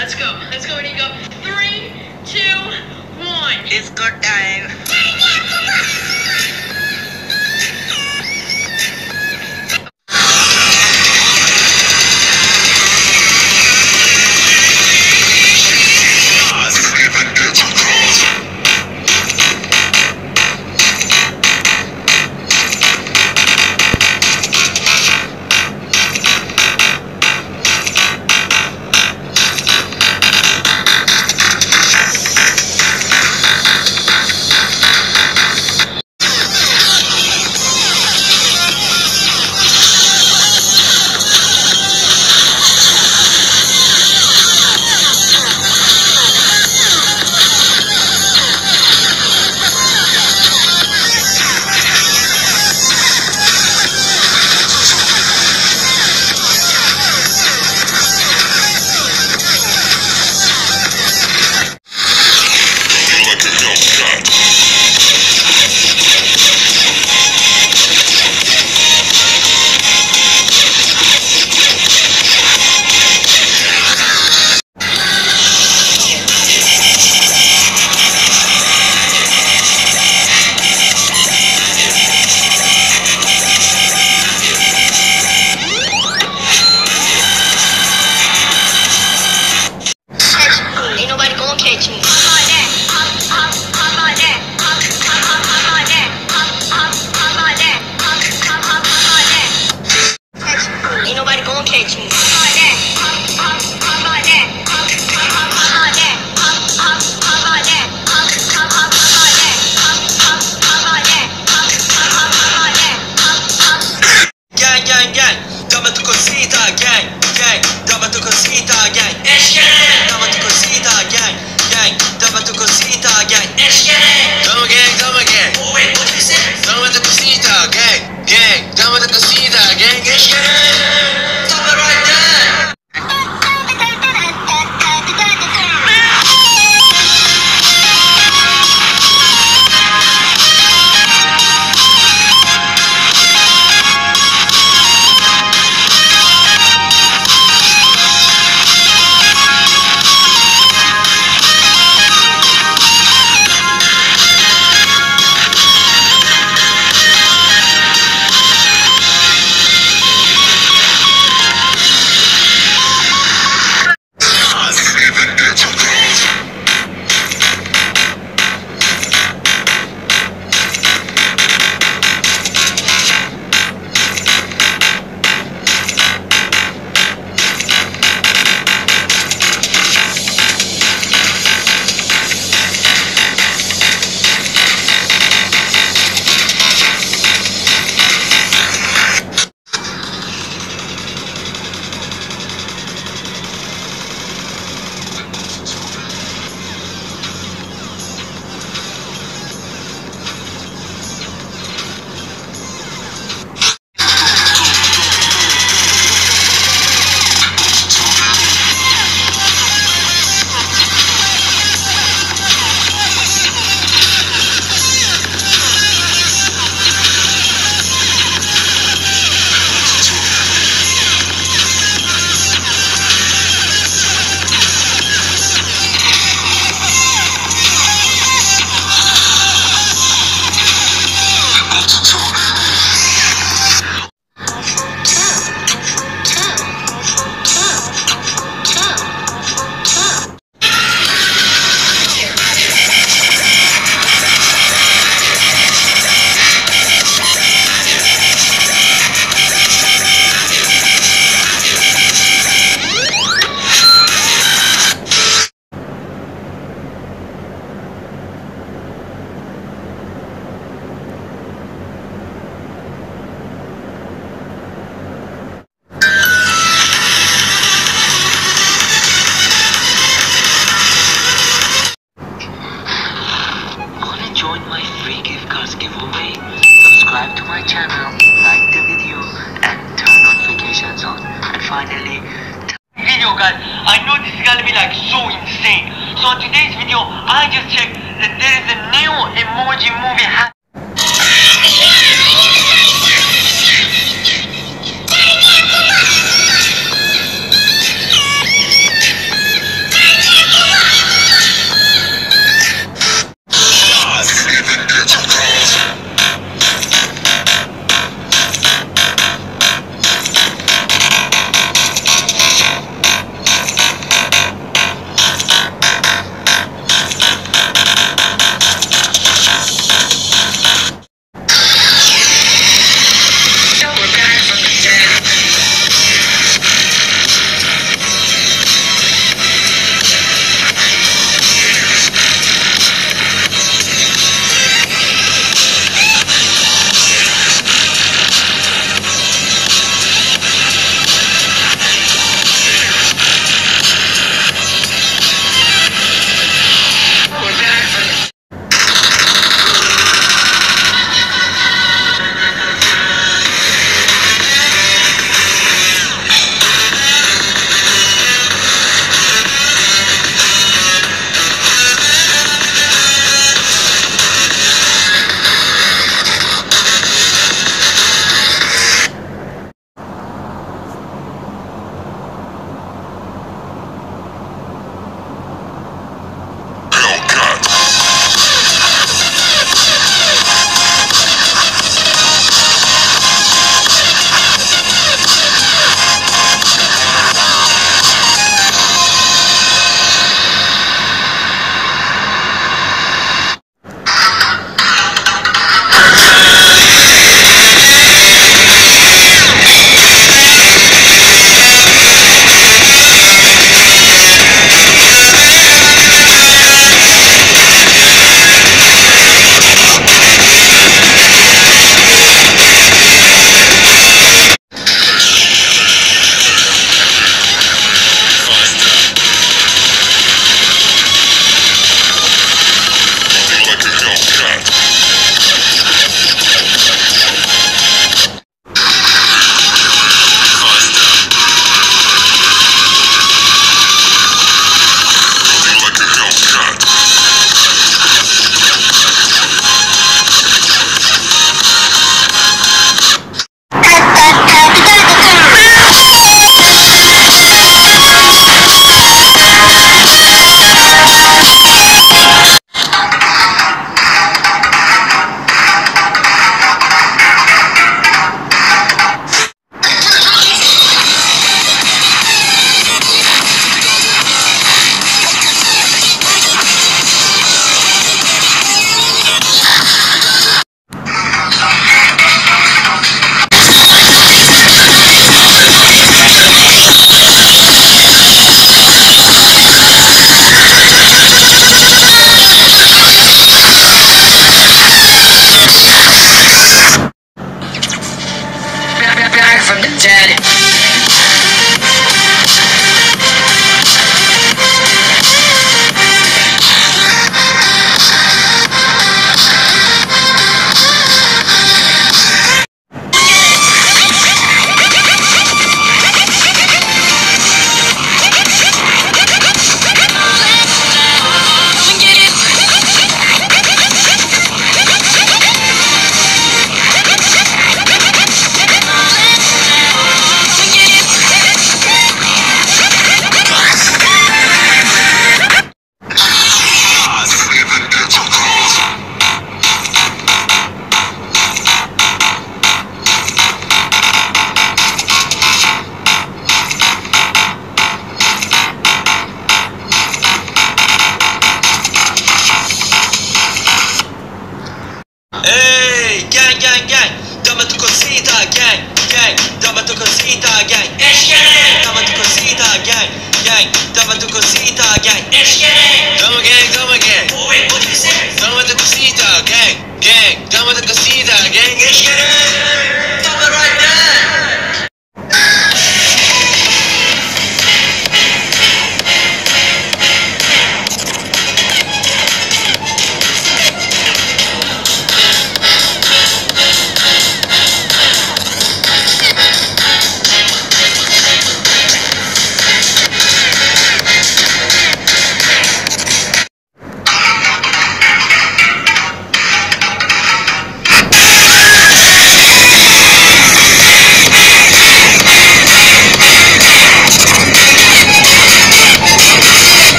Let's go. Let's go, Nico. Three, two, one. It's go time.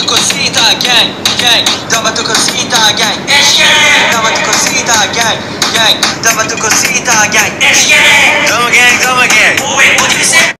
Dama tu cosita, gang, gang. Dama tu cosita, gang. Dama tu cosita, gang, gang. Dama tu cosita, gang. Dama gang, dama gang.